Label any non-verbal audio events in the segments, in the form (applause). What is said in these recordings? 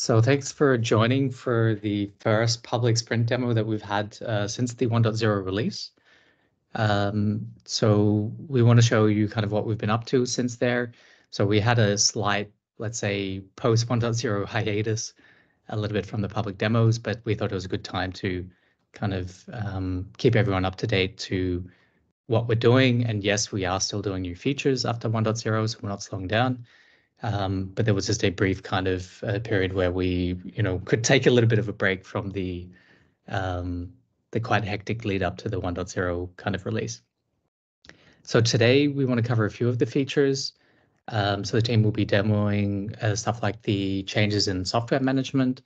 So thanks for joining for the first public sprint demo that we've had uh, since the 1.0 release. Um, so we want to show you kind of what we've been up to since there. So we had a slight, let's say, post 1.0 hiatus a little bit from the public demos, but we thought it was a good time to kind of um, keep everyone up to date to what we're doing. And yes, we are still doing new features after 1.0, so we're not slowing down. Um, but there was just a brief kind of uh, period where we, you know, could take a little bit of a break from the um, the quite hectic lead up to the 1.0 kind of release. So today we want to cover a few of the features. Um, so the team will be demoing uh, stuff like the changes in software management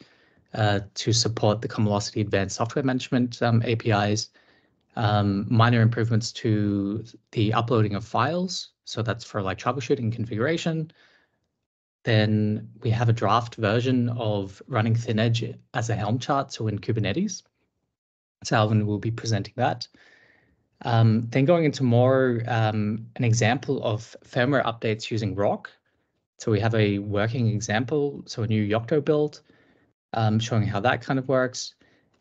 uh, to support the Cumulocity Advanced Software Management um, APIs, um, minor improvements to the uploading of files. So that's for like troubleshooting configuration, then we have a draft version of running thin edge as a Helm chart, so in Kubernetes. So Alvin will be presenting that. Um, then going into more um, an example of firmware updates using RAUC. So we have a working example, so a new Yocto build, um, showing how that kind of works.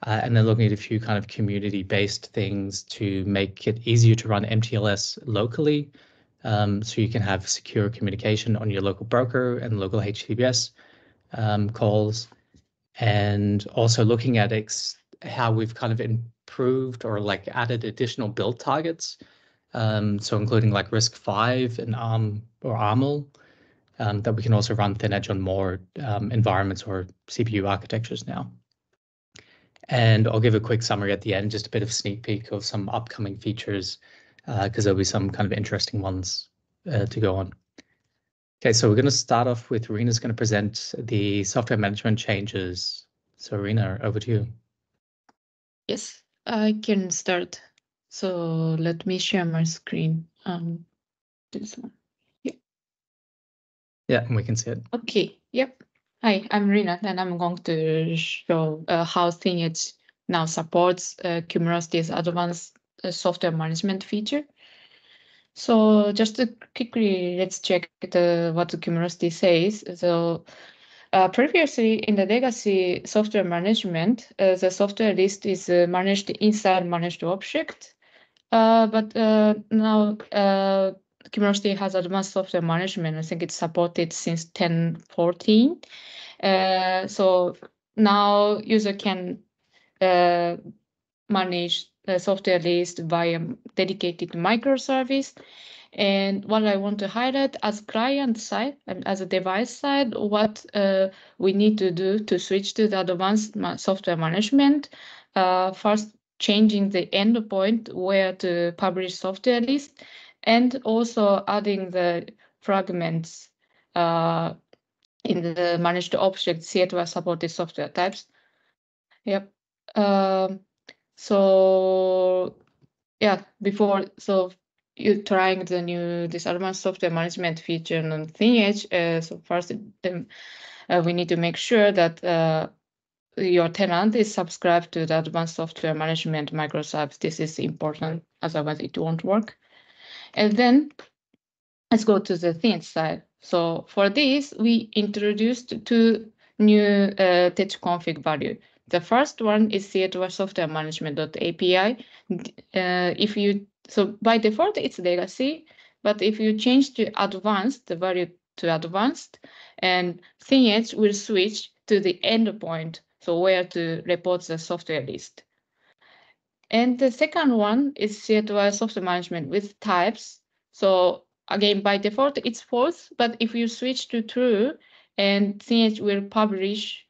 Uh, and then looking at a few kind of community-based things to make it easier to run MTLS locally um, so you can have secure communication on your local broker and local HTTPS um, calls. And also looking at how we've kind of improved or like added additional build targets. Um, so including like RISC-V and ARM or ARML, um, that we can also run Thin Edge on more um, environments or CPU architectures now. And I'll give a quick summary at the end, just a bit of sneak peek of some upcoming features because uh, there'll be some kind of interesting ones uh, to go on. Okay, so we're going to start off with Rena's going to present the software management changes. So Rena, over to you. Yes, I can start. So let me share my screen. Um, this one. Yeah. Yeah, and we can see it. Okay. Yep. Hi, I'm Rena, and I'm going to show uh, how ThinEdge now supports uh, advanced a software management feature. So just quickly, let's check the, what the Cumulocity says. So uh, previously in the legacy software management, uh, the software list is uh, managed inside managed object. Uh, but uh, now uh, Cumulocity has advanced software management. I think it's supported since 1014. Uh, so now user can manage the software list via dedicated microservice. And what I want to highlight as client side and as a device side, what uh, we need to do to switch to the advanced software management. Uh, first, changing the endpoint where to publish software list, and also adding the fragments uh, in the managed object c8y supported software types. Yep. Um, so yeah, before so you trying the new this advanced software management feature on ThinEdge. Uh, so first, uh, we need to make sure that uh, your tenant is subscribed to the advanced software management microservice. This is important, otherwise it won't work. And then let's go to the thin side. So for this, we introduced two new uh, config value. The first one is c8y software management.api. Uh, if you so by default it's legacy, but if you change to advanced, the value to advanced, and ThinEdge will switch to the endpoint, so where to report the software list. And the second one is c8y software management with types. So again, by default, it's false, but if you switch to true, and ThinEdge will publish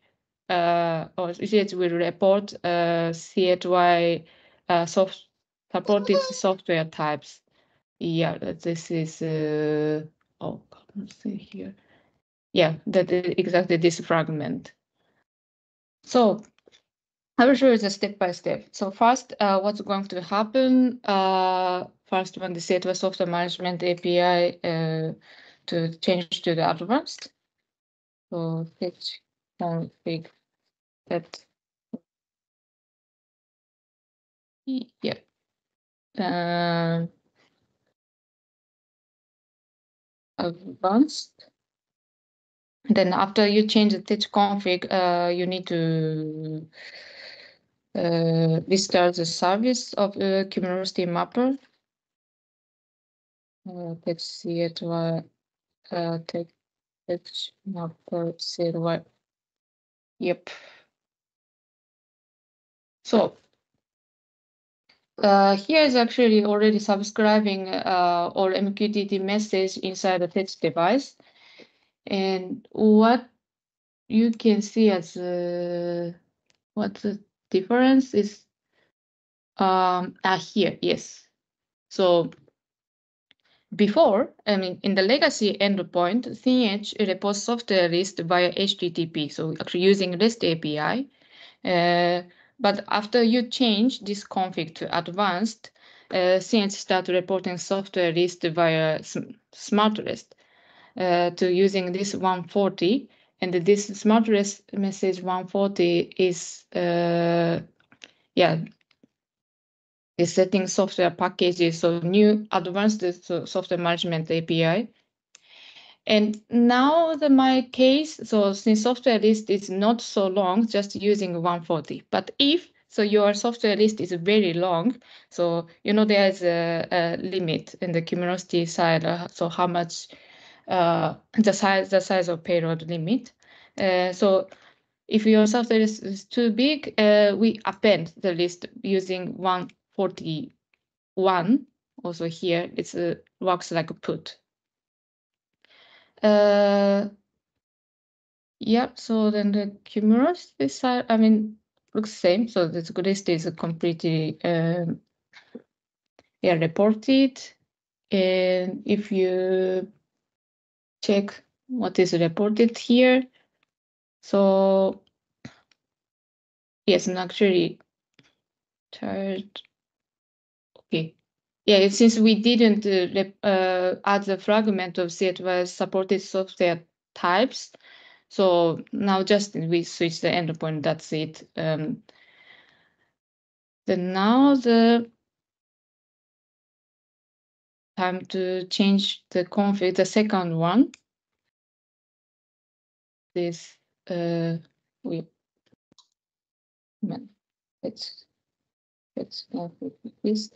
or it will report uh, c8y uh, soft supported software types. Yeah, this is, uh, oh, let's see here. Yeah, that is exactly this fragment. So I will show you the step by step. So first, uh, what's going to happen? Uh, first, when the c8y software management API uh, to change to the advanced. So fetch config that yeah uh, advanced Then after you change the test config, uh, you need to uh, restart the service of the Cumulocity mapper. Uh, let's see it. Uh, take tedge mapper server. Yep. So uh, here is actually already subscribing uh, or MQTT message inside the text device. And what you can see as uh, what the difference is um, uh, here, yes. So before, I mean, in the legacy endpoint, ThinEdge reports software list via HTTP, so actually using REST API. Uh, but after you change this config to advanced, uh, ThinEdge start reporting software list via smart REST uh, to using this 140. And this smart REST message 140 is, uh, yeah, is setting software packages, so new advanced software management API. And now the my case, so since software list is not so long, just using 140. But if so your software list is very long, so you know there's a, a limit in the Cumulocity side, uh, so how much uh, the size the size of payload limit. Uh, so if your software is, is too big, uh, we append the list using 141. Also here, it uh, works like a put. Uh, yeah, so then the Cumulus, this side, I mean, looks same. So the list is completely um, yeah, reported. And if you check what is reported here. So yes, and actually chart. Okay. Yeah, since we didn't uh, uh, add the fragment of c8y supported software types, so now just we switch the endpoint, that's it. Um, then now the time to change the config, the second one. This uh we let's let's this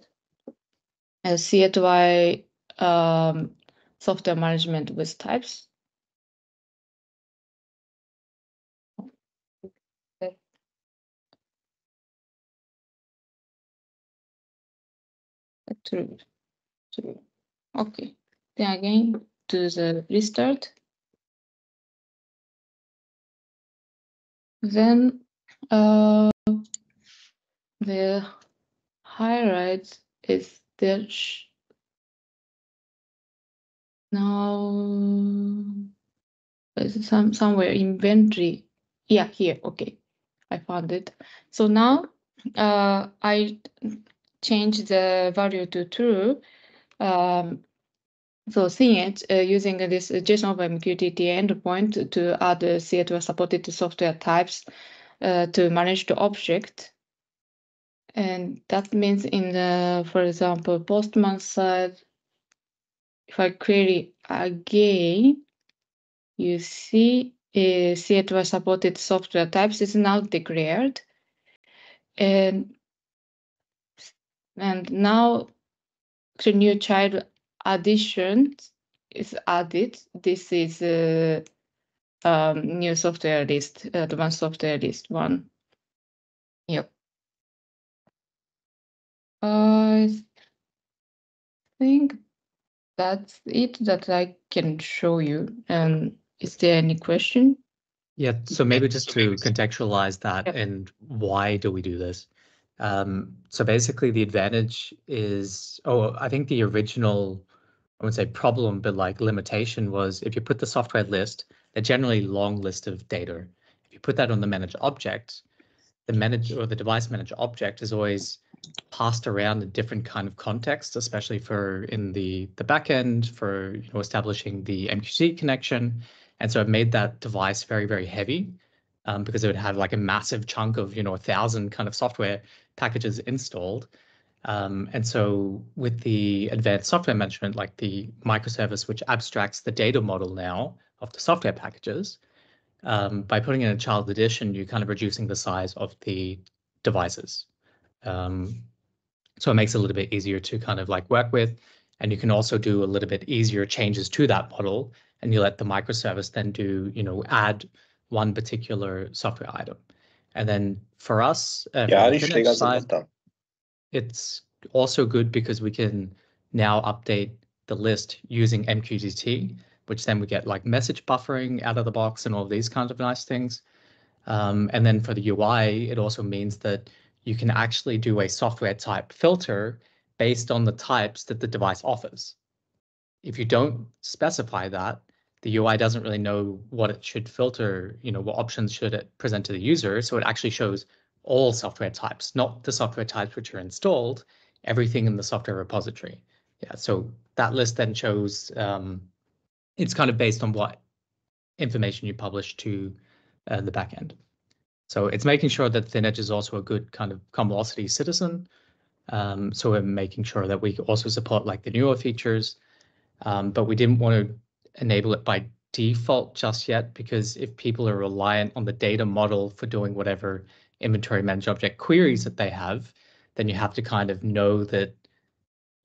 c8y um, software management with types. True. Okay. Then again to the restart. Then uh, the highlights is there. Now some somewhere inventory. Yeah, here. Okay, I found it. So now uh, I change the value to true. Um, so seeing it uh, using this JSON over MQTT endpoint to add uh, c8y supported software types uh, to manage the object. And that means in the, for example, Postman side, if I query again, you see uh, c8y supported software types is now declared. And and now the new child addition is added. This is a um, new software list, advanced software list one. Yep. I think that's it that I can show you. Um, is there any question? Yeah, so maybe just to contextualize that yep. and why do we do this? Um, so basically the advantage is, oh, I think the original, I would say problem, but like limitation was if you put the software list, a generally long list of data. If you put that on the manage object, the manage or the device manager object is always passed around in different kind of contexts, especially for in the the backend for you know establishing the MQTT connection. And so it made that device very, very heavy um, because it would have like a massive chunk of, you know, a thousand kind of software packages installed. Um, and so with the advanced software management, like the microservice, which abstracts the data model now of the software packages, um, by putting in a child addition, you're kind of reducing the size of the devices. Um, so it makes it a little bit easier to kind of like work with. And you can also do a little bit easier changes to that model. And you let the microservice then do, you know, add one particular software item. And then for us, uh, for side, it's also good because we can now update the list using MQTT, which then we get like message buffering out of the box and all of these kinds of nice things. Um, and then for the UI, it also means that you can actually do a software type filter based on the types that the device offers. If you don't specify that, the UI doesn't really know what it should filter, you know, what options should it present to the user. So it actually shows all software types, not the software types which are installed, everything in the software repository. Yeah, so that list then shows um, it's kind of based on what information you publish to uh, the backend. So it's making sure that ThinEdge is also a good kind of Cumulocity citizen. Um, so we're making sure that we also support like the newer features, um, but we didn't want to enable it by default just yet because if people are reliant on the data model for doing whatever inventory manage object queries that they have, then you have to kind of know that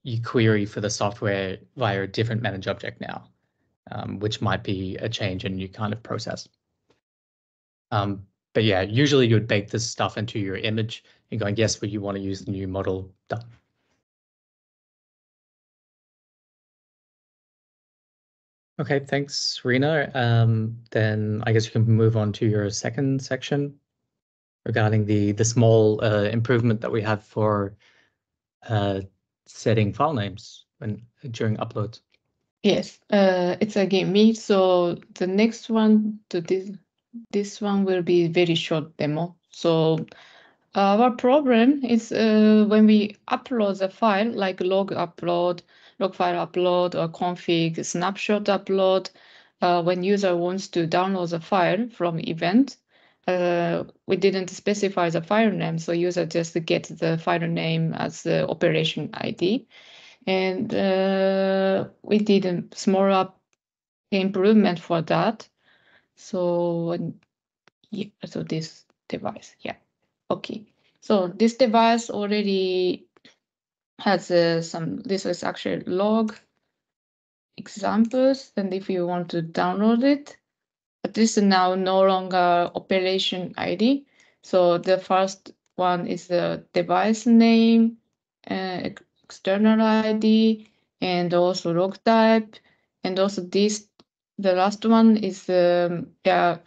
you query for the software via a different manage object now, um, which might be a change in your kind of process. Um, but yeah, usually you would bake this stuff into your image and going, yes, but you want to use the new model done. Okay, thanks, Rena. Um, then I guess you can move on to your second section regarding the the small uh, improvement that we have for uh, setting file names when during upload. Yes, uh, it's again me. So the next one to this this one will be very short demo. So our problem is uh, when we upload the file like log upload log file upload or config snapshot upload. Uh, when user wants to download the file from event, uh, we didn't specify the file name, so user just get the file name as the operation ID. And uh, we did a small improvement for that. So, yeah, so this device, yeah, okay. So this device already has uh, some, this is actually log examples. And if you want to download it, but this is now no longer operation ID. So the first one is the device name, uh, external ID, and also log type. And also this, the last one is the um, yeah,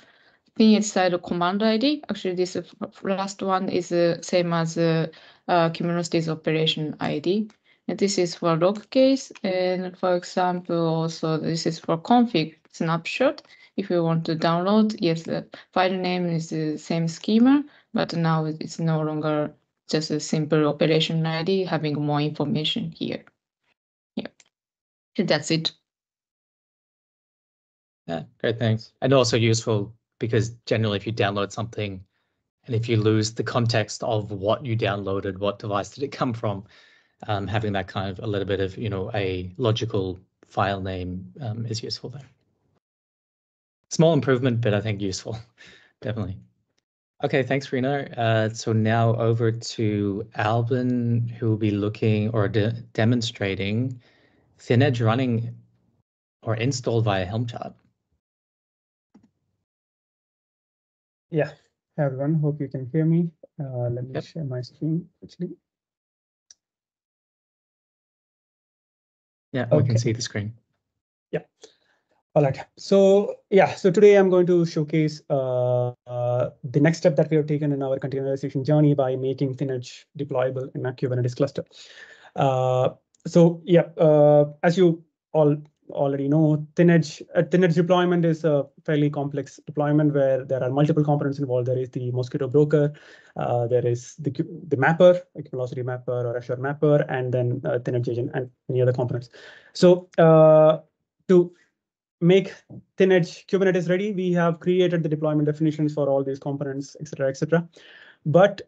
thing inside the command ID. Actually, this last one is the same as the uh, Kubernetes operation ID. And this is for log case. And for example, also this is for config snapshot. If you want to download, yes, the file name is the same schema, but now it's no longer just a simple operation ID, having more information here. Yeah, that's it. Yeah, great, thanks. And also useful because generally if you download something and if you lose the context of what you downloaded, what device did it come from, um, having that kind of a little bit of, you know, a logical file name um, is useful there. Small improvement, but I think useful, (laughs) definitely. Okay, thanks, Rena. Uh, so now over to Albin, who will be looking or de demonstrating ThinEdge running or installed via Helm chart. Yeah, Hi everyone, hope you can hear me. Uh, let me yep. share my screen quickly. Yeah, okay. we can see the screen. Yeah. All right. So yeah, so today I'm going to showcase uh, uh, the next step that we have taken in our containerization journey by making ThinEdge deployable in a Kubernetes cluster. Uh, so yeah, uh, as you all already know, ThinEdge, a ThinEdge deployment is a fairly complex deployment where there are multiple components involved. There is the Mosquitto broker, uh, there is the, the mapper, like Velocity mapper or Azure mapper, and then uh, ThinEdge agent and many other components. So uh, to make thin edge Kubernetes ready, we have created the deployment definitions for all these components, et cetera, et cetera. But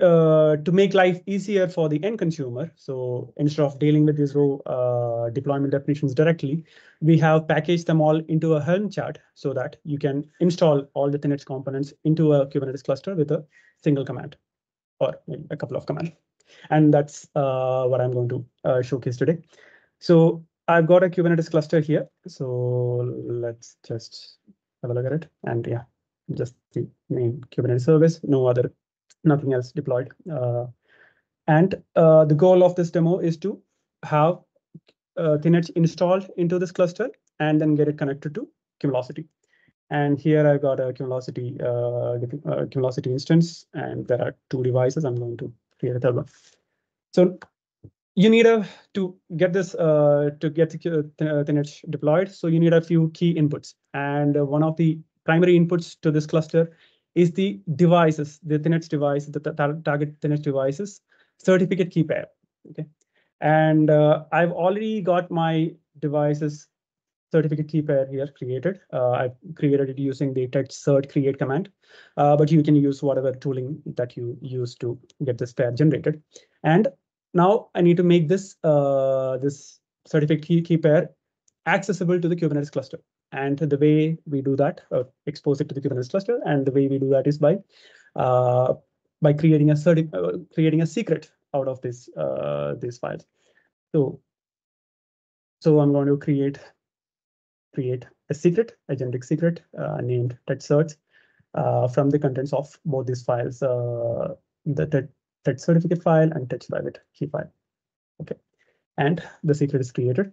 uh, to make life easier for the end consumer, so instead of dealing with these row uh, deployment definitions directly, we have packaged them all into a Helm chart so that you can install all the ThinEdge components into a Kubernetes cluster with a single command or a couple of commands. And that's uh, what I'm going to uh, showcase today. So I've got a Kubernetes cluster here. So let's just have a look at it. And yeah, just the main Kubernetes service, no other nothing else deployed. Uh, and uh, the goal of this demo is to have uh, installed into this cluster and then get it connected to Cumulocity. And here I've got a Cumulocity, uh, uh, Cumulocity instance, and there are two devices. I'm going to create a third one. So you need a to get this uh, to get the ThinEdge deployed. So you need a few key inputs, and uh, one of the primary inputs to this cluster is the devices, the ThinEdge device, the target ThinEdge devices certificate key pair. Okay, and uh, I've already got my devices certificate key pair here created. Uh, I've created it using the ThinEdge cert create command, uh, but you can use whatever tooling that you use to get this pair generated. And now I need to make this uh, this certificate key, key pair accessible to the Kubernetes cluster. And the way we do that, uh, expose it to the Kubernetes cluster, and the way we do that is by uh, by creating a uh, creating a secret out of this uh, these files. So so I'm going to create create a secret, a generic secret uh, named ThinEdge uh, from the contents of both these files, uh, the ThinEdge certificate file and ThinEdge private key file. Okay, and the secret is created.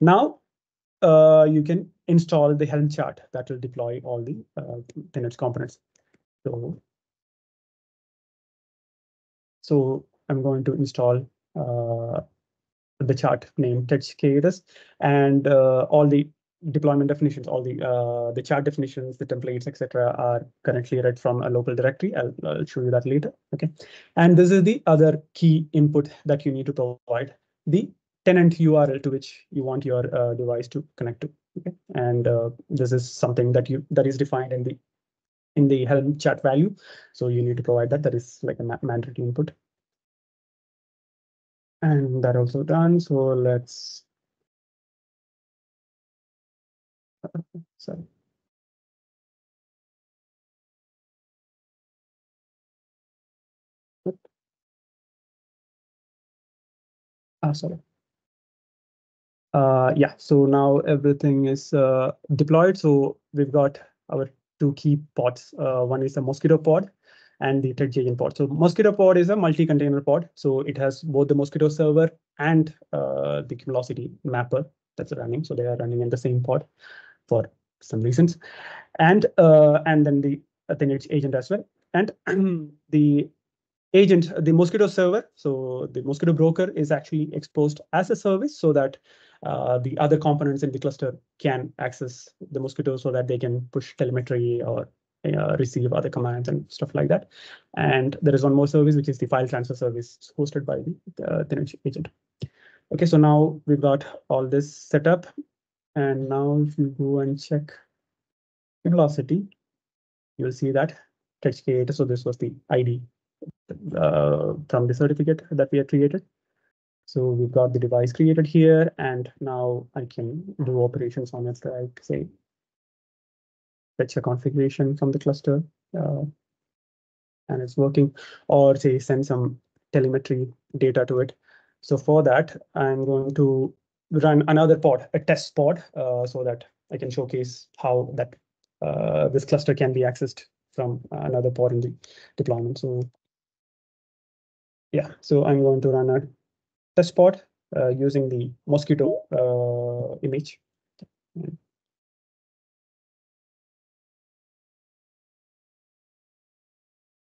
Now uh, you can install the Helm chart that will deploy all the uh, ThinEdge components. So, so I'm going to install uh, the chart named ThinEdge and uh, all the deployment definitions, all the uh, the chart definitions, the templates, etc., are currently read from a local directory. I'll, I'll show you that later. Okay, and this is the other key input that you need to provide the tenant URL to which you want your uh, device to connect to. Okay, and uh, this is something that you that is defined in the in the Helm chart value. So you need to provide that. That is like a mandatory input. And that also done. So let's. Sorry. Ah, sorry. Uh, yeah, so now everything is uh, deployed. So we've got our two key pods. Uh, one is the Mosquitto pod and the ThreadJN pod. So Mosquitto pod is a multi-container pod. So it has both the Mosquitto server and uh, the Cumulocity mapper that's running. So they are running in the same pod for some reasons. And uh, and then the ThinEdge agent as well. And (clears throat) the agent, the Mosquitto server, so the Mosquitto broker is actually exposed as a service so that uh, the other components in the cluster can access the Mosquitto so that they can push telemetry or uh, receive other commands and stuff like that. And there is one more service, which is the file transfer service hosted by the uh, ThinEdge agent. Okay, so now we've got all this set up. And now if you go and check velocity, you'll see that text creator. So this was the ID uh, from the certificate that we had created. So we've got the device created here, and now I can do operations on it, like say, fetch a configuration from the cluster, uh, and it's working, or say send some telemetry data to it. So for that, I'm going to run another pod, a test pod, uh, so that I can showcase how that uh, this cluster can be accessed from another pod in the deployment. So yeah, so I'm going to run a test pod uh, using the mosquitto uh, image.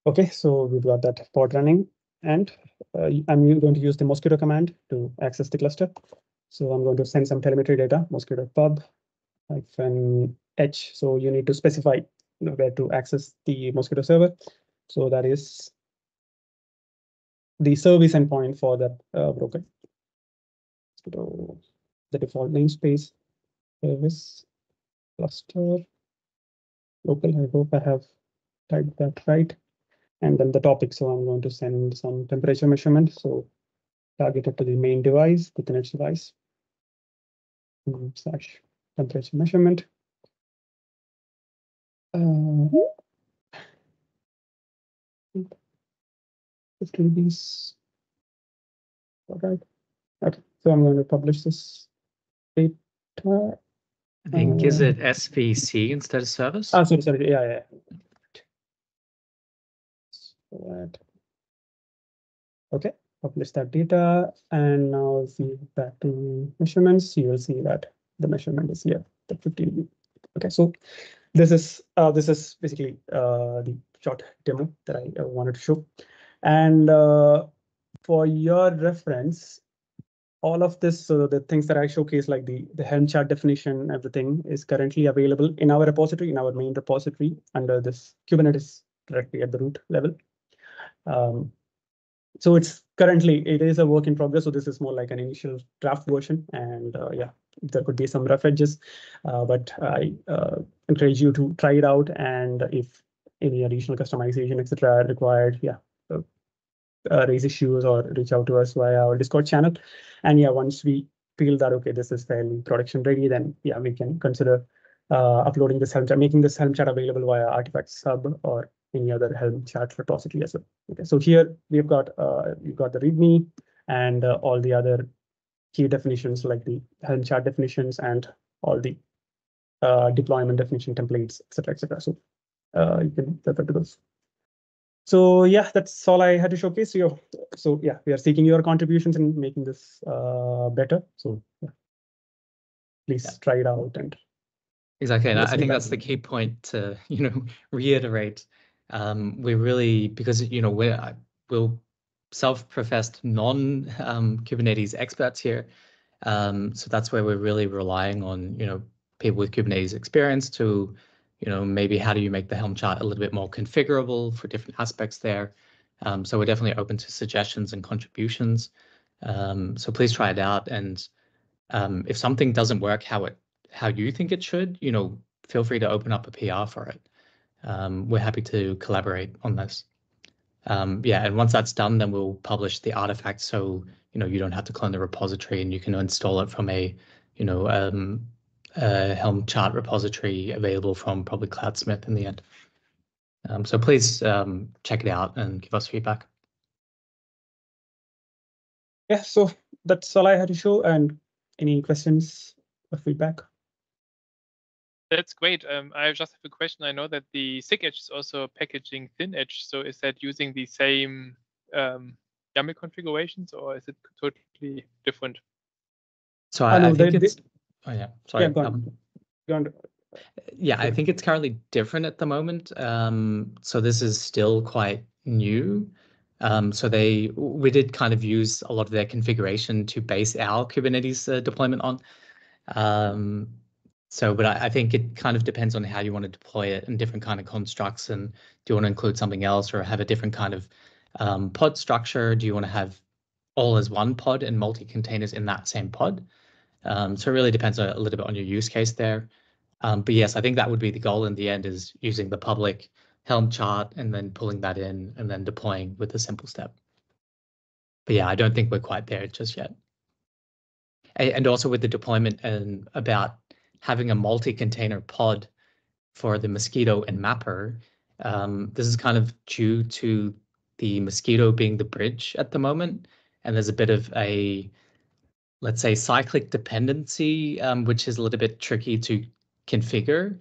Okay, so we've got that pod running and uh, I'm going to use the mosquitto command to access the cluster. So I'm going to send some telemetry data, mosquitto pub hyphen h. So you need to specify where to access the mosquitto server. So that is the service endpoint for that uh, broker. So the default namespace service cluster local. I hope I have typed that right. and then the topic. So I'm going to send some temperature measurement. So target to the main device, the Thinedge device. Slash temperature measurement. Uh, it will be all right. Okay, so I'm going to publish this data. I think is Uh, it SVC instead of service? Ah, sorry, sorry. Yeah, yeah. So that- Okay, publish that data and now if you back to measurements, you will see that the measurement is here, the 15. Okay, so this is uh, this is basically uh, the short demo that I uh, wanted to show. And uh, for your reference, all of this, so the things that I showcase, like the, the Helm chart definition, everything is currently available in our repository, in our main repository under this Kubernetes directly at the root level. Um, so it's currently, it is a work in progress. So this is more like an initial draft version. And uh, yeah, there could be some rough edges, uh, but I uh, encourage you to try it out. And if any additional customization, etc. required, yeah, uh, raise issues or reach out to us via our Discord channel. And yeah, once we feel that, okay, this is fairly production ready, then yeah, we can consider uh, uploading this Helm chart, making this Helm chart available via Artifacts Hub or any other Helm chart repository as well. Okay, so here we've got uh, we've got the README and uh, all the other key definitions like the Helm chart definitions and all the uh, deployment definition templates, etc., etc. So uh, you can refer to those. So yeah, that's all I had to showcase. So, you're- so yeah, we are seeking your contributions and making this uh, better. So yeah, please Yeah. try it out and Exactly, and I Let's I do think that's the key point to (laughs) you know reiterate. Um, we really because you know we're we're self-professed non um, Kubernetes experts here, um, so that's where we're really relying on you know people with Kubernetes experience to you know maybe how do you make the Helm chart a little bit more configurable for different aspects there. Um, so we're definitely open to suggestions and contributions. Um, so please try it out, and um, if something doesn't work how it how you think it should, you know, feel free to open up a PR for it. Um, we're happy to collaborate on this. Um, yeah, and once that's done, then we'll publish the artifact so you know you don't have to clone the repository and you can install it from a you know a Helm chart repository available from probably Cloudsmith in the end. Um, so please um, check it out and give us feedback. yeah, so that's all I had to show. And any questions or feedback? That's great. Um, I just have a question. I know that the SIG Edge is also packaging Thin Edge. So is that using the same um, YAML configurations or is it totally different? So I I, know I think they- they- it's. Oh yeah, sorry. Yeah, go on. um, Go on. Yeah, I think it's currently different at the moment. Um, so this is still quite new. Um, so they we did kind of use a lot of their configuration to base our Kubernetes uh, deployment on. Um, so, but I, I think it kind of depends on how you want to deploy it and different kind of constructs. And do you want to include something else or have a different kind of um, pod structure? Do you want to have all as one pod and multi containers in that same pod? Um, so it really depends a, a little bit on your use case there. Um, but yes, I think that would be the goal in the end is using the public Helm chart and then pulling that in and then deploying with a simple step. But yeah, I don't think we're quite there just yet. And also with the deployment and about having a multi-container pod for the Mosquitto and Mapper, um, this is kind of due to the Mosquitto being the bridge at the moment. And there's a bit of a, let's say, cyclic dependency, um, which is a little bit tricky to configure.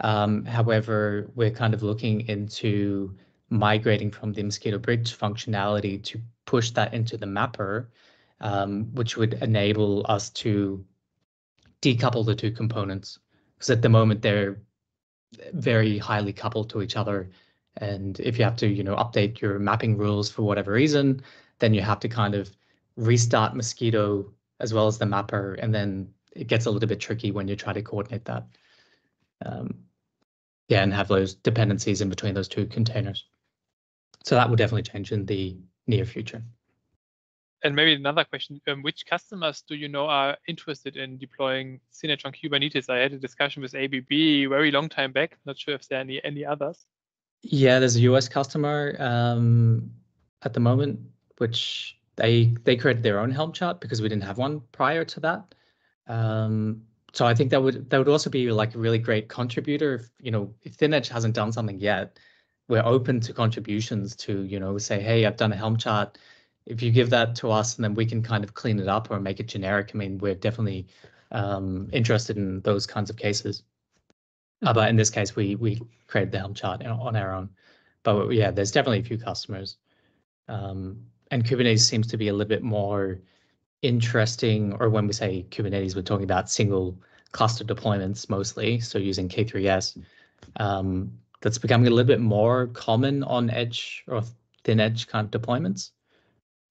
Um, however, we're kind of looking into migrating from the Mosquitto Bridge functionality to push that into the mapper, um, which would enable us to decouple the two components. Because at the moment they're very highly coupled to each other. And if you have to, you know, update your mapping rules for whatever reason, then you have to kind of restart Mosquitto as well as the mapper, and then it gets a little bit tricky when you try to coordinate that. Um, yeah, and have those dependencies in between those two containers. So that will definitely change in the near future. And maybe another question, um, which customers do you know are interested in deploying Synapse on Kubernetes? I had a discussion with ABB very long time back. Not sure if there are any, any others. Yeah, there's a US customer um, at the moment, which they they created their own Helm chart because we didn't have one prior to that. Um, so I think that would that would also be like a really great contributor. If you know if ThinEdge hasn't done something yet, we're open to contributions to you know say, hey, I've done a Helm chart. If you give that to us, and then we can kind of clean it up or make it generic. I mean, we're definitely um, interested in those kinds of cases. Uh, but in this case, we we created the Helm chart on our own. But yeah, there's definitely a few customers. Um, and Kubernetes seems to be a little bit more interesting, or when we say Kubernetes, we're talking about single cluster deployments mostly, so using K3S. Um, that's becoming a little bit more common on edge or thin edge kind of deployments.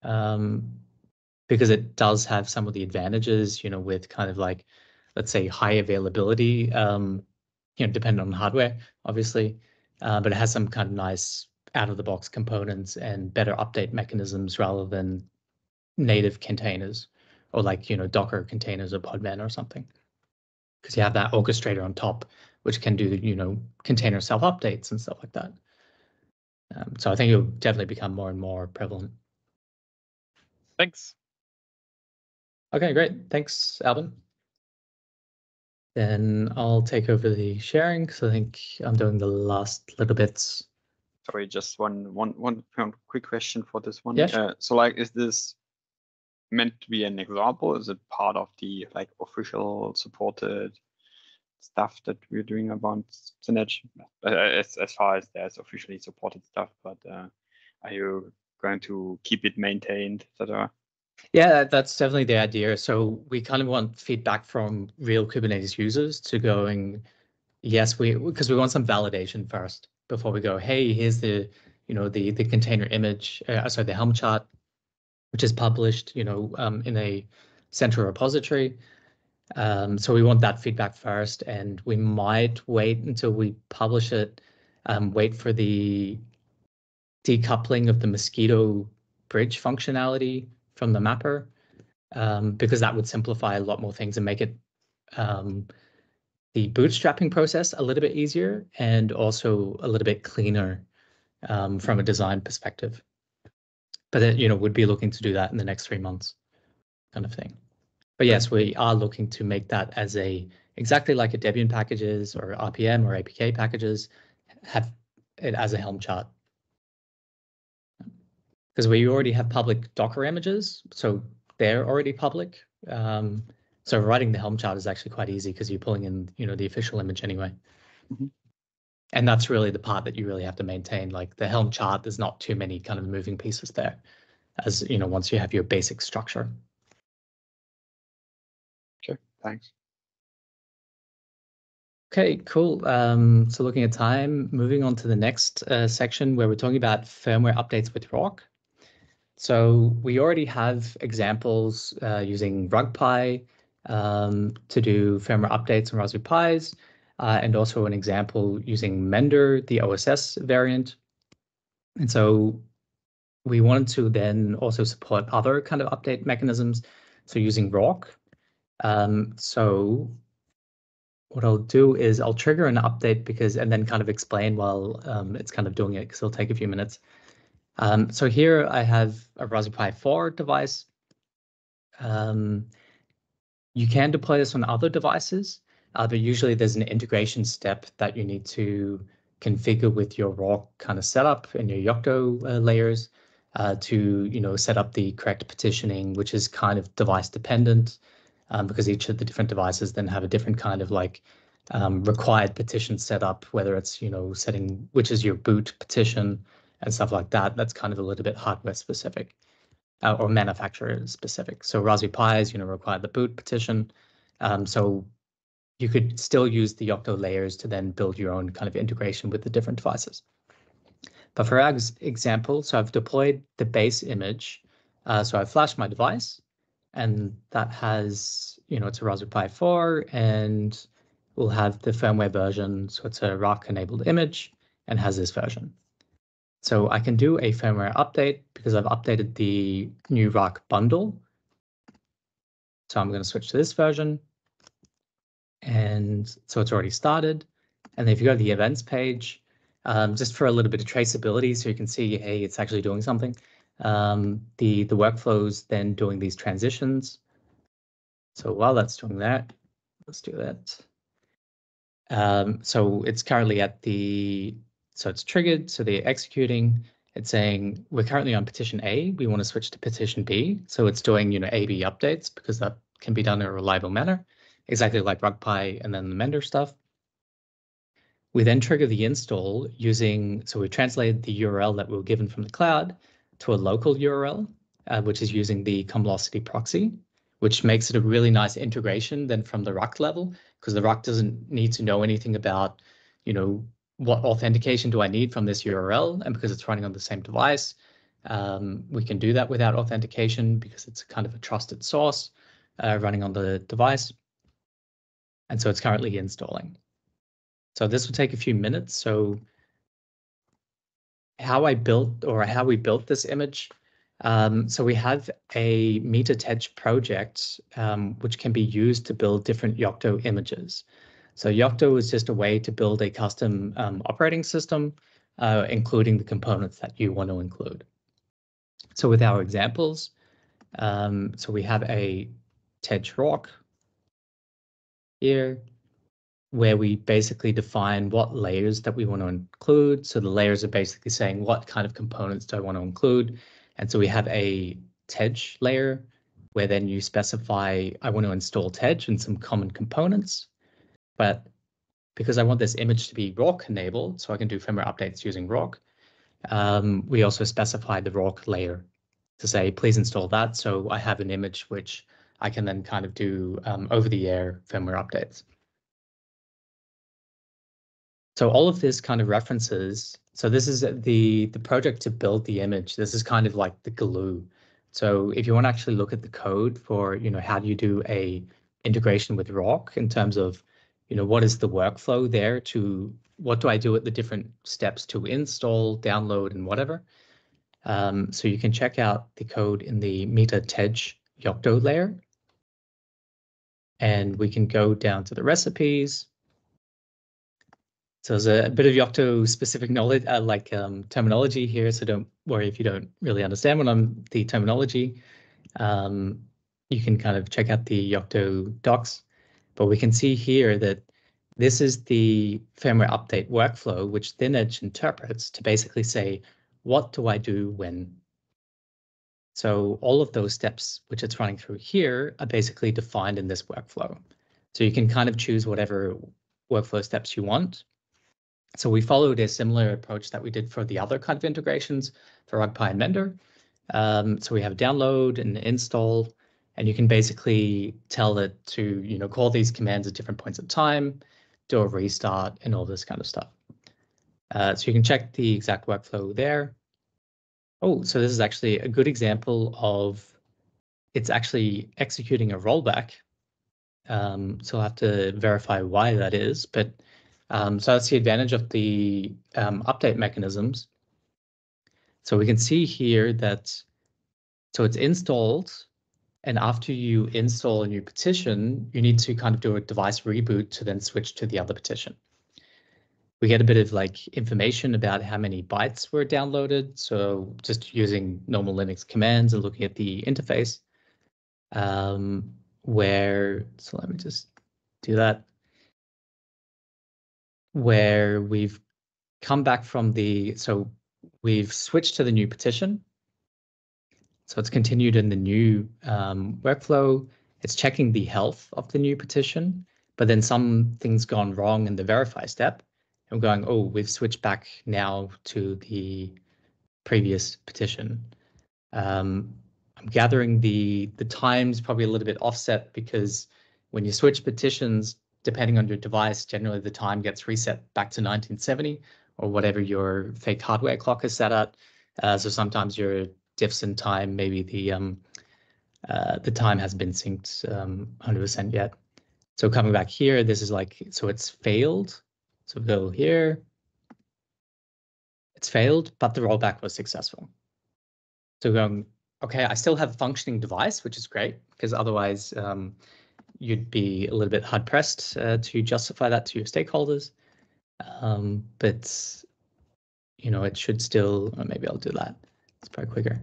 Um, because it does have some of the advantages, you know, with kind of like, let's say, high availability, um, you know, depending on hardware, obviously, uh, but it has some kind of nice out of the box components and better update mechanisms rather than native containers or like, you know, Docker containers or Podman or something. Because you have that orchestrator on top, which can do, you know, container self updates and stuff like that. Um, so I think it'll definitely become more and more prevalent. Thanks. Okay, great. Thanks, Alvin. Then I'll take over the sharing because I think I'm doing the last little bits. Sorry, just one one one quick question for this one. Yeah, sure. Uh, so like, is this meant to be an example? Is it part of the like official supported stuff that we're doing about ThinEdge? Uh, as as far as there's officially supported stuff, but uh, are you going to keep it maintained, etc.? Yeah, that's definitely the idea. So we kind of want feedback from real Kubernetes users to going, yes, we because we want some validation first before we go, hey, here's the you know the the container image, uh, sorry, the Helm chart, which is published, you know, um, in a central repository. Um, so we want that feedback first, and we might wait until we publish it, um, wait for the decoupling of the mosquitto bridge functionality from the mapper, um, because that would simplify a lot more things and make it um, the bootstrapping process a little bit easier and also a little bit cleaner um, from a design perspective. But it, you know, we'd be looking to do that in the next three months, kind of thing. But yes, we are looking to make that as a exactly like a Debian packages or RPM or APK packages, have it as a Helm chart. Because we already have public Docker images, so they're already public. Um, so writing the Helm chart is actually quite easy because you're pulling in, you know, the official image anyway. Mm -hmm. And that's really the part that you really have to maintain. Like the Helm chart, there's not too many kind of moving pieces there, as you know, once you have your basic structure. Sure, thanks. Okay, cool. Um, so looking at time, moving on to the next uh, section where we're talking about firmware updates with RAUC. So we already have examples uh, using RugPi um, to do firmware updates on Raspberry Pis, uh, and also an example using Mender, the OSS variant. And so we wanted to then also support other kind of update mechanisms. So using RAUC, um, so what I'll do is I'll trigger an update because and then kind of explain while um, it's kind of doing it because it'll take a few minutes. Um, so here I have a Raspberry Pi 4 device. Um, you can deploy this on other devices, uh, but usually there's an integration step that you need to configure with your RAUC kind of setup and your Yocto uh, layers uh, to you know set up the correct partitioning, which is kind of device dependent um, because each of the different devices then have a different kind of like um, required partition setup, whether it's, you know, setting which is your boot partition and stuff like that. That's kind of a little bit hardware specific uh, or manufacturer specific. So Raspberry Pis, you know, require the boot partition. Um, so you could still use the Yocto layers to then build your own kind of integration with the different devices. But for our example, so I've deployed the base image. Uh, so I flashed my device and that has, you know, it's a Raspberry Pi 4 and we'll have the firmware version. So it's a RAUC enabled image and has this version. So I can do a firmware update because I've updated the new RAUC bundle. So I'm going to switch to this version. And so it's already started. And if you go to the events page, um, just for a little bit of traceability so you can see, hey, it's actually doing something. Um, the, the workflow's then doing these transitions. So while that's doing that, let's do that. Um, so it's currently at the, so it's triggered, so they're executing. It's saying we're currently on partition A, we want to switch to partition B. So it's doing, you know, A-B updates because that can be done in a reliable manner, exactly like RugPi and then the Mender stuff. We then trigger the install using, so we translated the URL that we were given from the cloud to a local URL, uh, which is using the Cumulocity proxy, which makes it a really nice integration then from the RAUC level, because the RAUC doesn't need to know anything about, you know, what authentication do I need from this URL? And because it's running on the same device, um, we can do that without authentication because it's kind of a trusted source uh, running on the device. And so it's currently installing. So this will take a few minutes. So how I built or how we built this image. Um, so we have a MetaTedge project, um, which can be used to build different Yocto images. So Yocto is just a way to build a custom um, operating system, uh, including the components that you want to include. So with our examples, um, so we have a Tedge RAUC here, where we basically define what layers that we want to include. So the layers are basically saying what kind of components do I want to include. And so we have a Tedge layer where then you specify I want to install Tedge and some common components. But because I want this image to be RAUC enabled, so I can do firmware updates using RAUC, um, we also specify the RAUC layer to say, please install that. So I have an image which I can then kind of do um, over the air firmware updates. So all of this kind of references, so this is the, the project to build the image. This is kind of like the glue. So if you want to actually look at the code for, you know, how do you do a integration with RAUC in terms of, you know, what is the workflow there to, what do I do at the different steps to install, download, and whatever. Um, so you can check out the code in the MetaTedge Yocto layer. And we can go down to the recipes. So there's a, bit of Yocto specific knowledge, uh, like um, terminology here. So don't worry if you don't really understand what I'm the terminology. Um, you can kind of check out the Yocto docs, but we can see here that this is the firmware update workflow, which ThinEdge interprets to basically say, what do I do when? So all of those steps which it's running through here are basically defined in this workflow. So you can kind of choose whatever workflow steps you want. So we followed a similar approach that we did for the other kind of integrations for RugPi and Mender. Um, so we have download and install, and you can basically tell it to, you know, call these commands at different points of time, do a restart, and all this kind of stuff. Uh, so you can check the exact workflow there. Oh, so this is actually a good example of it's actually executing a rollback. Um, so I'll have to verify why that is, but um, so that's the advantage of the um, update mechanisms. So we can see here that, so it's installed, and after you install a new partition, you need to kind of do a device reboot to then switch to the other partition. We get a bit of like information about how many bytes were downloaded. So just using normal Linux commands and looking at the interface, um, where, so let me just do that where we've come back from the, so we've switched to the new partition. So it's continued in the new um, workflow. It's checking the health of the new partition, but then something's gone wrong in the verify step. And we're going, oh, we've switched back now to the previous partition. Um, I'm gathering the the time's probably a little bit offset because when you switch partitions, depending on your device, generally the time gets reset back to 1970 or whatever your fake hardware clock is set at. Uh, so sometimes your diffs in time, maybe the um, uh, the time has been synced 100% um, yet. So coming back here, this is like, so it's failed. So go here. It's failed, but the rollback was successful. So going, okay, I still have a functioning device, which is great because otherwise um, you'd be a little bit hard pressed uh, to justify that to your stakeholders. Um, but you know, it should still, or maybe I'll do that. It's probably quicker.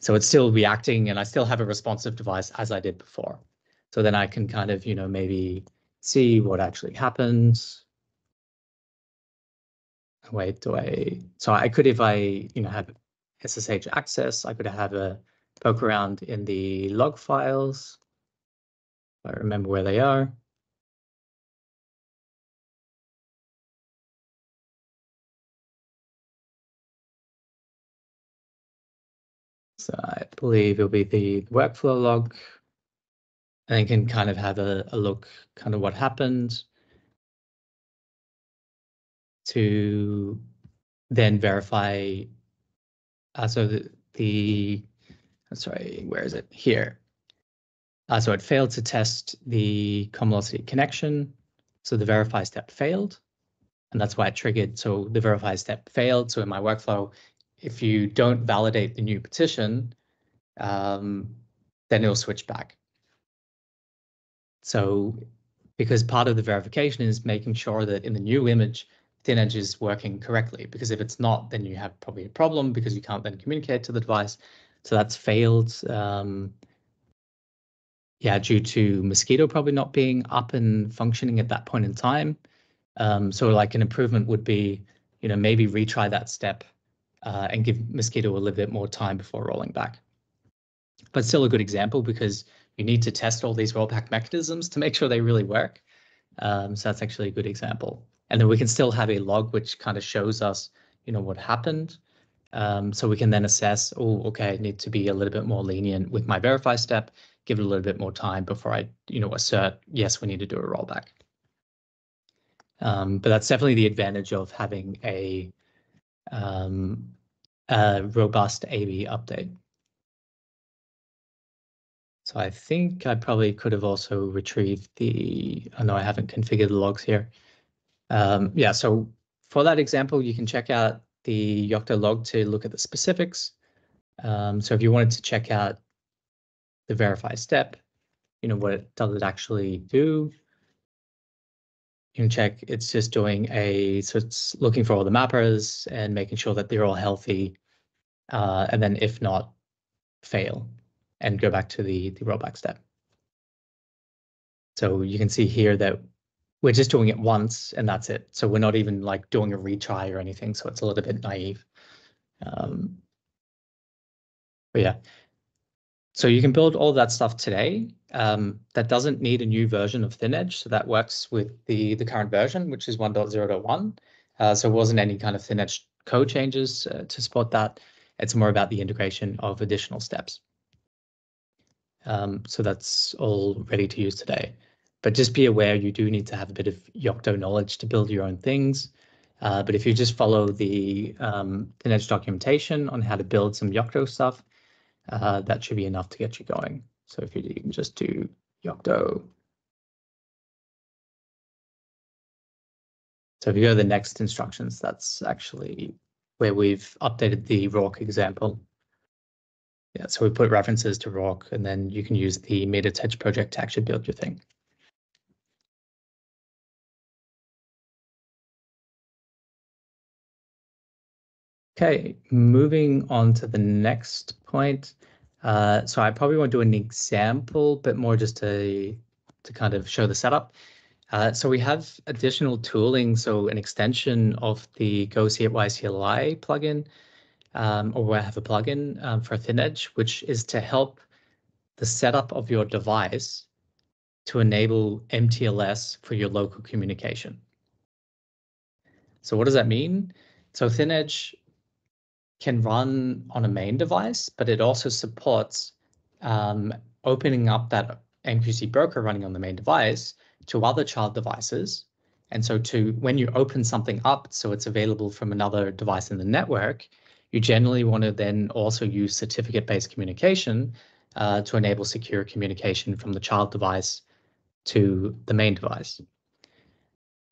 So it's still reacting and I still have a responsive device as I did before. So then I can kind of, you know, maybe see what actually happens. Wait, do I, so I could, if I, you know, have SSH access, I could have a poke around in the log files. I remember where they are. So I believe it'll be the workflow log. And you can kind of have a, a look kind of what happened to then verify. Uh, so the, the sorry, where is it? Here. Uh, so it failed to test the Cumulocity connection. So the verify step failed. And that's why it triggered. So the verify step failed. So in my workflow, if you don't validate the new partition, um, then it'll switch back. So because part of the verification is making sure that in the new image, ThinEdge is working correctly. Because if it's not, then you have probably a problem because you can't then communicate to the device. So that's failed. Um, yeah, due to Mosquitto probably not being up and functioning at that point in time. Um, so like an improvement would be, you know, maybe retry that step uh, and give Mosquitto a little bit more time before rolling back. But still a good example because you need to test all these rollback mechanisms to make sure they really work. Um, so that's actually a good example. And then we can still have a log which kind of shows us, you know, what happened. Um, so we can then assess, oh, okay, I need to be a little bit more lenient with my verify step, give it a little bit more time before I, you know, assert, yes, we need to do a rollback. Um, but that's definitely the advantage of having a um, a robust AB update. So I think I probably could have also retrieved the, oh no, I haven't configured the logs here. Um, yeah, so for that example, you can check out the Yocto log to look at the specifics. Um, so if you wanted to check out the verify step, you know, what does it actually do? You can check it's just doing a, so it's looking for all the mappers and making sure that they're all healthy. Uh, and then if not, fail and go back to the, the rollback step. So you can see here that we're just doing it once and that's it. So we're not even like doing a retry or anything. So it's a little bit naive. Um, but yeah, so you can build all that stuff today. Um, that doesn't need a new version of ThinEdge. So that works with the, the current version, which is 1.0.1. Uh, so it wasn't any kind of ThinEdge code changes uh, to support that. It's more about the integration of additional steps. Um, so that's all ready to use today. But just be aware you do need to have a bit of Yocto knowledge to build your own things. Uh, but if you just follow the um, ThinEdge documentation on how to build some Yocto stuff, uh, that should be enough to get you going. So if you, you can just do Yocto. So if you go to the next instructions, that's actually where we've updated the RAUC example. Yeah, so we put references to RAUC, and then you can use the MetaTedge project to actually build your thing. Okay, moving on to the next point. Uh, so I probably won't do an example, but more just to, to kind of show the setup. Uh, so we have additional tooling, so an extension of the Go CLI plugin, um, or we have a plugin um, for ThinEdge, which is to help the setup of your device to enable MTLS for your local communication. So what does that mean? So ThinEdge can run on a main device, but it also supports um, opening up that MQC broker running on the main device to other child devices. And so to when you open something up so it's available from another device in the network, you generally want to then also use certificate-based communication uh, to enable secure communication from the child device to the main device.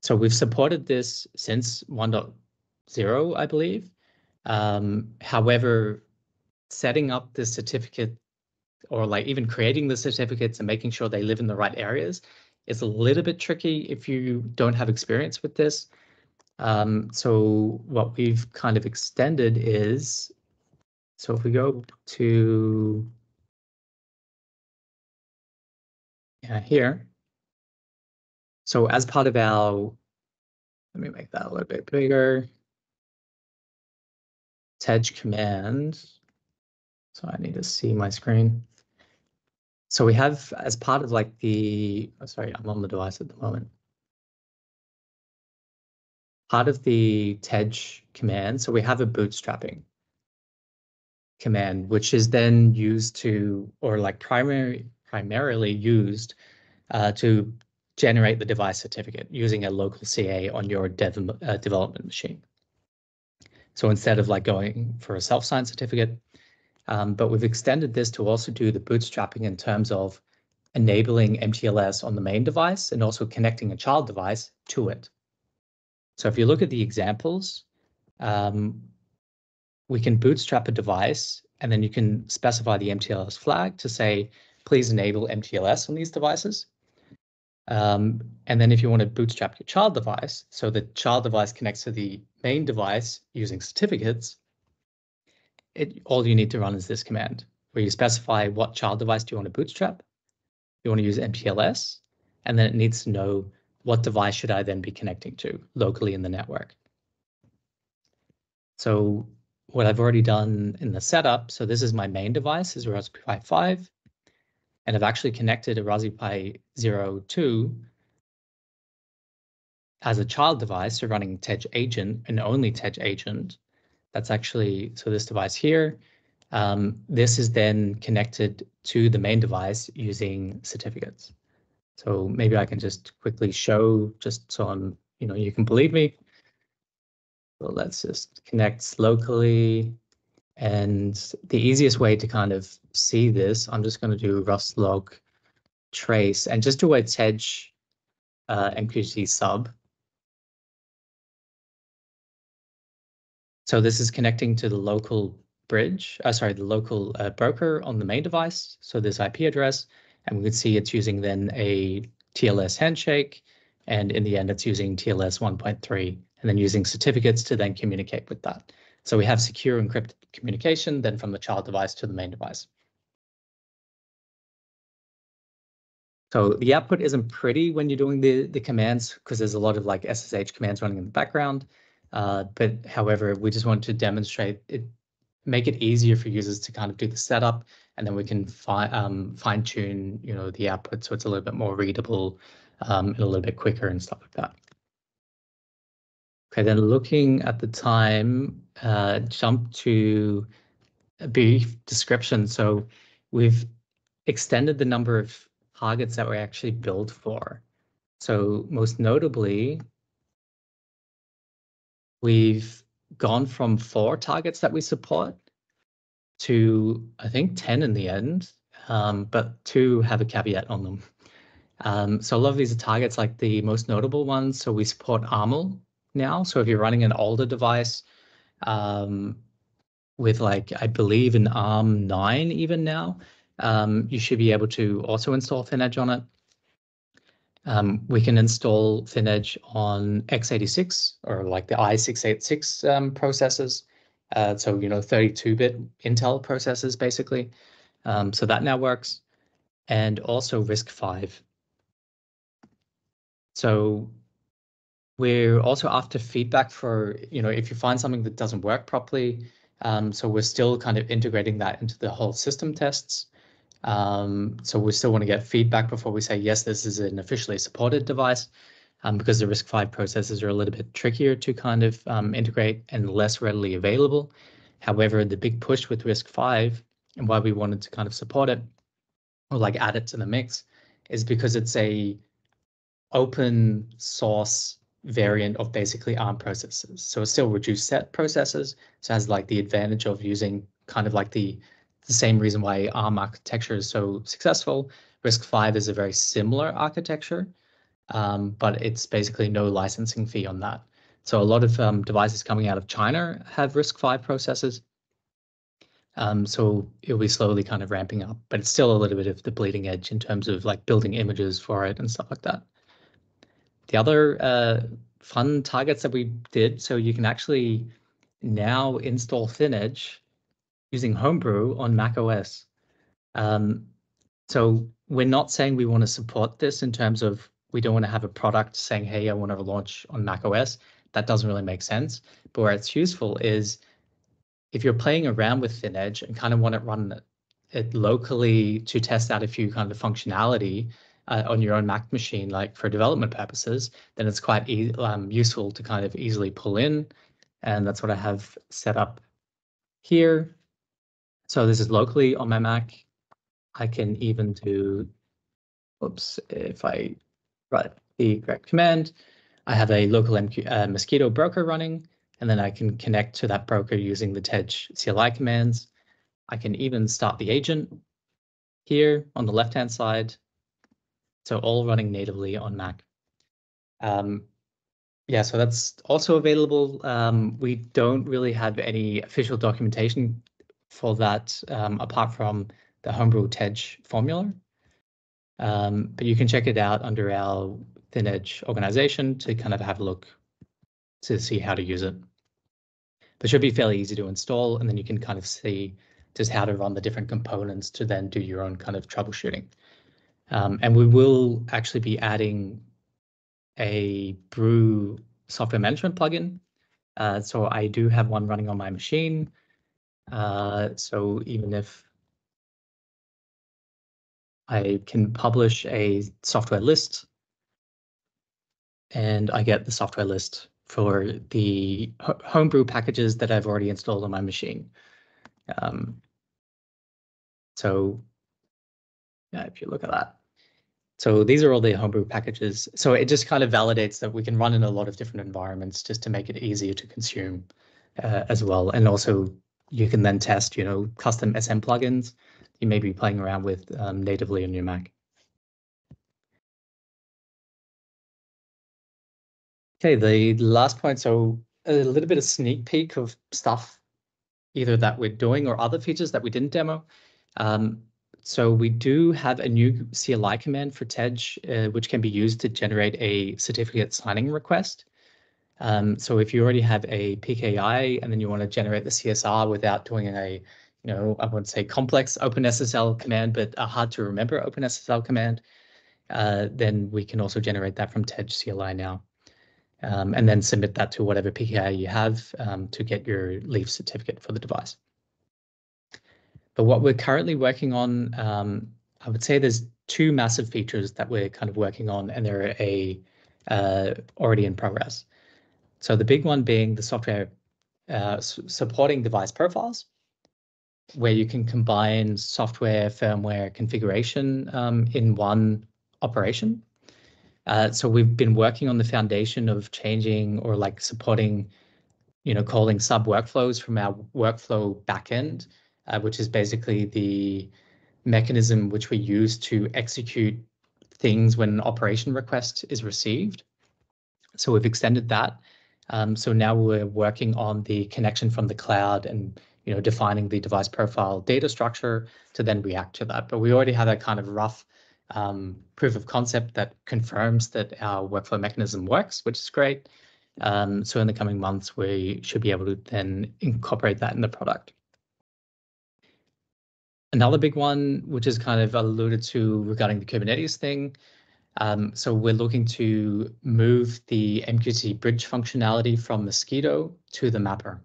So we've supported this since 1.0, I believe. Um, however, setting up the certificate or like even creating the certificates and making sure they live in the right areas is a little bit tricky if you don't have experience with this. Um, so what we've kind of extended is, so if we go to yeah, here. So as part of our, let me make that a little bit bigger. TEJ command. So I need to see my screen. So we have as part of like the, oh, sorry, I'm on the device at the moment. Part of the tedge command, so we have a bootstrapping command, which is then used to, or like primary, primarily used uh, to generate the device certificate using a local CA on your dev, uh, development machine. So instead of like going for a self-signed certificate, um, but we've extended this to also do the bootstrapping in terms of enabling MTLS on the main device and also connecting a child device to it. So if you look at the examples, um, we can bootstrap a device and then you can specify the MTLS flag to say, please enable MTLS on these devices. Um, and then if you want to bootstrap your child device, so the child device connects to the main device using certificates, it, all you need to run is this command where you specify what child device do you want to bootstrap. You want to use MTLS, and then it needs to know what device should I then be connecting to locally in the network. So what I've already done in the setup, so this is my main device, is Raspberry Pi 5, and I've actually connected a Raspberry Pi 02 as a child device, so running tedge agent and only tedge agent, that's actually, so this device here, um, this is then connected to the main device using certificates. So maybe I can just quickly show just so I'm, you know, you can believe me. So let's just connect locally. And the easiest way to kind of see this, I'm just going to do rust log trace and just do a tedge uh, MQTT sub. So this is connecting to the local bridge, uh, sorry, the local uh, broker on the main device. So this IP address, and we can see it's using then a TLS handshake, and in the end, it's using TLS 1.3, and then using certificates to then communicate with that. So we have secure encrypted communication then from the child device to the main device. So the output isn't pretty when you're doing the, the commands because there's a lot of like SSH commands running in the background. Uh, but however, we just want to demonstrate it, make it easier for users to kind of do the setup, and then we can fi um, fine tune, you know, the output so it's a little bit more readable um, and a little bit quicker and stuff like that. Okay, then looking at the time, uh, jump to a brief description. So we've extended the number of targets that we actually build for. So most notably, We've gone from four targets that we support to, I think, 10 in the end, um, but two have a caveat on them. Um, so a lot of these are targets like the most notable ones. So we support ARML now. So if you're running an older device um, with like, I believe an ARM 9 even now, um, you should be able to also install ThinEdge on it. Um, we can install ThinEdge on x86 or like the i686 um, processors. Uh, so, you know, 32-bit Intel processors, basically. Um, so that now works. And also RISC-V. So we're also after feedback for, you know, if you find something that doesn't work properly. Um, so we're still kind of integrating that into the whole system tests. Um, so we still want to get feedback before we say, yes, this is an officially supported device, um, because the RISC-V processors are a little bit trickier to kind of um, integrate and less readily available. However, the big push with RISC-V and why we wanted to kind of support it or like add it to the mix is because it's a open source variant of basically ARM processors. So it's still reduced set processors. So it has like the advantage of using kind of like the the same reason why ARM architecture is so successful. RISC-V is a very similar architecture, um, but it's basically no licensing fee on that. So a lot of um, devices coming out of China have RISC-V processors. Um, so it'll be slowly kind of ramping up, but it's still a little bit of the bleeding edge in terms of like building images for it and stuff like that. The other uh, fun targets that we did. So you can actually now install ThinEdge using Homebrew on Mac OS. Um, so we're not saying we want to support this in terms of we don't want to have a product saying, hey, I want to launch on Mac OS. That doesn't really make sense. But where it's useful is if you're playing around with ThinEdge and kind of want to run it locally to test out a few kind of functionality uh, on your own Mac machine, like for development purposes, then it's quite e um, useful to kind of easily pull in. And that's what I have set up here. So this is locally on my Mac. I can even do, oops, if I write the correct command, I have a local MQ, uh, Mosquitto broker running, and then I can connect to that broker using the TEDGE CLI commands. I can even start the agent here on the left-hand side. So all running natively on Mac. Um, yeah, so that's also available. Um, we don't really have any official documentation for that um, apart from the Homebrew TEDGE formula. Um, but you can check it out under our Thin Edge organization to kind of have a look to see how to use it. But it should be fairly easy to install, and then you can kind of see just how to run the different components to then do your own kind of troubleshooting. Um, and we will actually be adding a Brew software management plugin. Uh, so I do have one running on my machine. Uh, so even if I can publish a software list and I get the software list for the homebrew packages that I've already installed on my machine. Um, so yeah, if you look at that. So these are all the homebrew packages. So it just kind of validates that we can run in a lot of different environments just to make it easier to consume uh, as well. And also you can then test, you know, custom SM plugins you may be playing around with um, natively on your Mac. Okay, the last point, so a little bit of sneak peek of stuff either that we're doing or other features that we didn't demo. Um, so we do have a new CLI command for TEDGE, uh, which can be used to generate a certificate signing request. Um, so if you already have a PKI and then you want to generate the CSR without doing a you know, I wouldn't say complex OpenSSL command, but a hard to remember OpenSSL command, uh, then we can also generate that from TEDGE CLI now. Um, and then submit that to whatever PKI you have um, to get your leaf certificate for the device. But what we're currently working on, um, I would say there's two massive features that we're kind of working on, and they're a uh, already in progress. So the big one being the software uh, supporting device profiles where you can combine software, firmware, configuration um, in one operation. Uh, so we've been working on the foundation of changing or like supporting, you know, calling sub workflows from our workflow backend, uh, which is basically the mechanism which we use to execute things when an operation request is received. So we've extended that. Um, so now we're working on the connection from the cloud and you know, defining the device profile data structure to then react to that. But we already have that kind of rough um, proof of concept that confirms that our workflow mechanism works, which is great. Um, so in the coming months, we should be able to then incorporate that in the product. Another big one, which is kind of alluded to regarding the Kubernetes thing. Um, so we're looking to move the MQTT bridge functionality from Mosquitto to the mapper.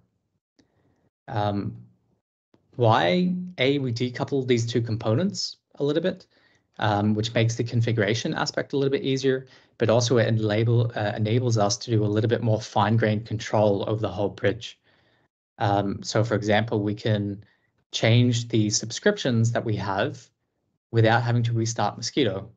Um, why? A, we decouple these two components a little bit, um, which makes the configuration aspect a little bit easier, but also it enable, uh, enables us to do a little bit more fine-grained control over the whole bridge. Um, so for example, we can change the subscriptions that we have without having to restart Mosquitto,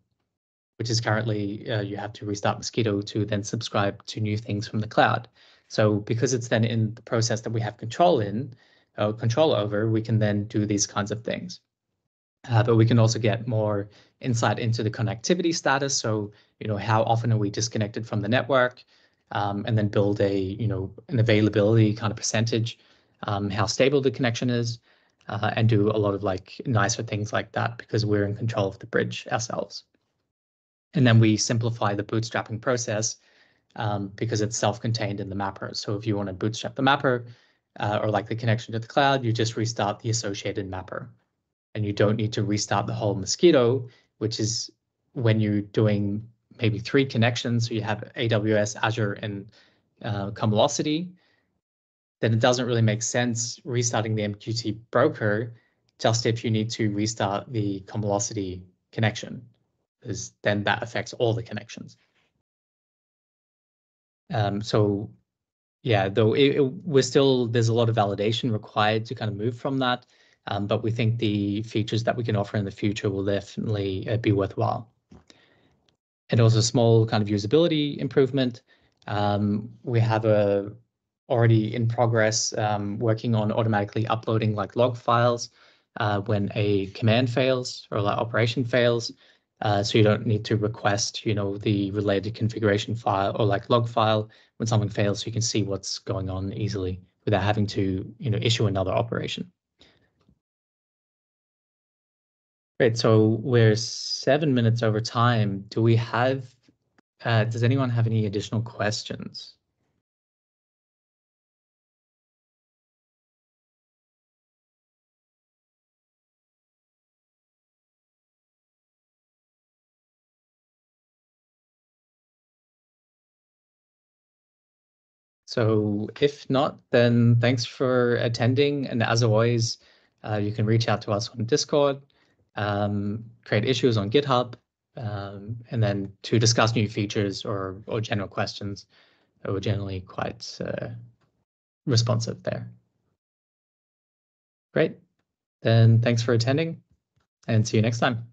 which is currently uh, you have to restart Mosquitto to then subscribe to new things from the cloud. So because it's then in the process that we have control in, uh, control over, we can then do these kinds of things. Uh, but we can also get more insight into the connectivity status. So, you know, how often are we disconnected from the network? Um, and then build a, you know, an availability kind of percentage, um, how stable the connection is, uh, and do a lot of like nicer things like that because we're in control of the bridge ourselves. And then we simplify the bootstrapping process um, because it's self-contained in the mapper. So if you want to bootstrap the mapper uh, or like the connection to the cloud, you just restart the associated mapper. And you don't need to restart the whole Mosquitto, which is when you're doing maybe three connections, so you have AWS, Azure, and uh, then it doesn't really make sense restarting the MQTT broker just if you need to restart the Cumulocity connection, because then that affects all the connections. Um, so yeah, though it, it, we're still, there's a lot of validation required to kind of move from that. Um, but we think the features that we can offer in the future will definitely uh, be worthwhile. And also small kind of usability improvement. Um, we have a already in progress um, working on automatically uploading like log files uh, when a command fails or like operation fails. Uh, so you don't need to request, you know, the related configuration file or like log file when something fails, so you can see what's going on easily without having to, you know, issue another operation. Great. So we're seven minutes over time. Do we have? Uh, does anyone have any additional questions? So if not, then thanks for attending. And as always, uh, you can reach out to us on Discord, um, create issues on GitHub, um, and then to discuss new features or, or general questions. We're generally quite uh, responsive there. Great. Then thanks for attending and see you next time.